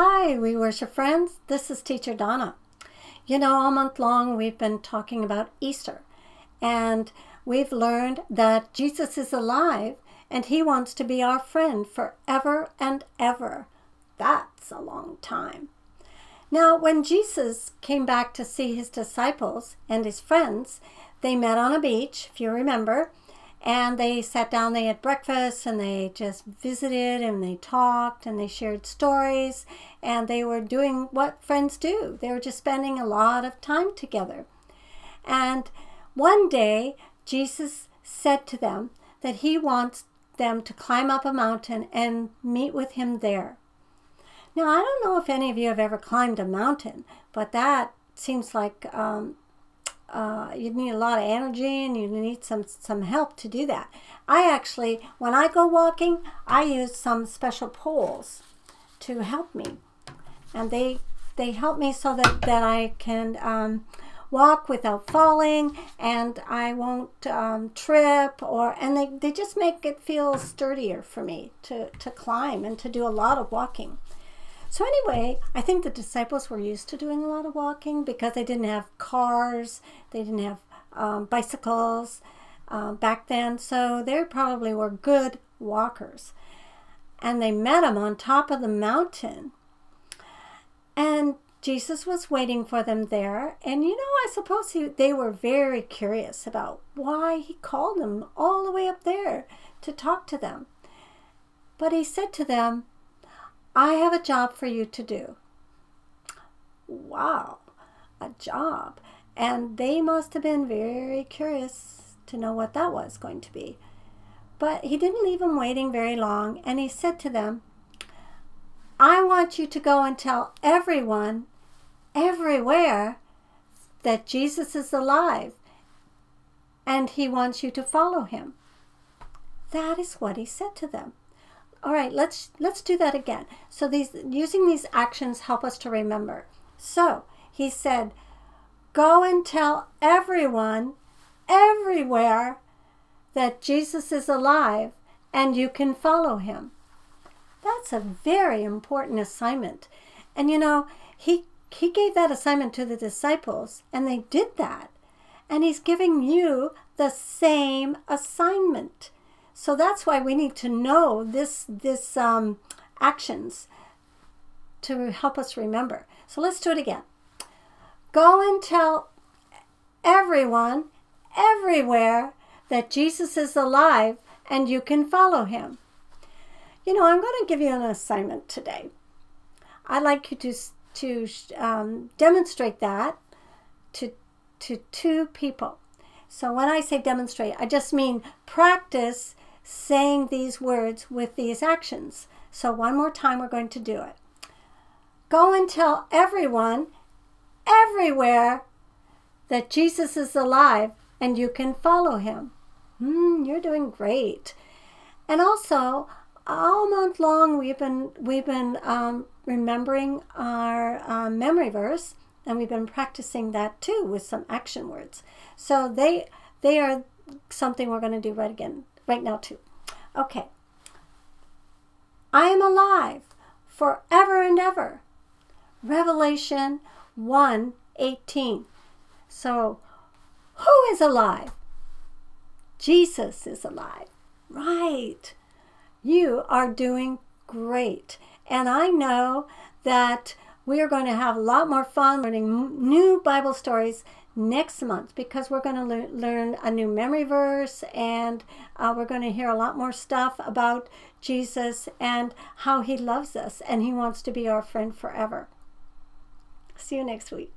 Hi, Wee Worship friends. This is Teacher Donna. You know, all month long we've been talking about Easter, and we've learned that Jesus is alive and he wants to be our friend forever and ever. That's a long time. Now, when Jesus came back to see his disciples and his friends, they met on a beach, if you remember, and they sat down, they had breakfast, and they just visited and they talked and they shared stories and they were doing what friends do. They were just spending a lot of time together. And one day, Jesus said to them that he wants them to climb up a mountain and meet with him there. Now, I don't know if any of you have ever climbed a mountain, but that seems like um, uh, you need a lot of energy and you need some some help to do that. I actually, when I go walking, I use some special poles to help me, and they they help me so that that I can um, walk without falling and I won't um, trip or and they, they just make it feel sturdier for me to to climb and to do a lot of walking. So anyway, I think the disciples were used to doing a lot of walking because they didn't have cars, they didn't have um, bicycles uh, back then, so they probably were good walkers. And they met him on top of the mountain. And Jesus was waiting for them there. And you know, I suppose he, they were very curious about why he called them all the way up there to talk to them. But he said to them, I have a job for you to do. Wow, a job. And they must have been very curious to know what that was going to be. But he didn't leave them waiting very long, and he said to them, I want you to go and tell everyone, everywhere, that Jesus is alive, and he wants you to follow him. That is what he said to them. All right, let's let's do that again. So these using these actions help us to remember. So he said, "Go and tell everyone, everywhere, that Jesus is alive, and you can follow him." That's a very important assignment, and you know he he gave that assignment to the disciples, and they did that, and he's giving you the same assignment. So that's why we need to know this this um, actions to help us remember. So let's do it again. Go and tell everyone, everywhere, that Jesus is alive and you can follow him. You know, I'm going to give you an assignment today. I'd like you to, to um, demonstrate that to, to two people. So when I say demonstrate, I just mean practice saying these words with these actions. So one more time, we're going to do it. Go and tell everyone, everywhere, that Jesus is alive and you can follow him. Mm, you're doing great. And also, all month long, we've been we've been um, remembering our um, memory verse, and we've been practicing that too with some action words. So they they are something we're going to do right again right now too. Okay. I am alive forever and ever. Revelation 1 18. So, who is alive? Jesus is alive. Right. You are doing great. And I know that we are going to have a lot more fun learning new Bible stories next month because we're going to le learn a new memory verse and uh, we're going to hear a lot more stuff about Jesus and how he loves us and he wants to be our friend forever. See you next week.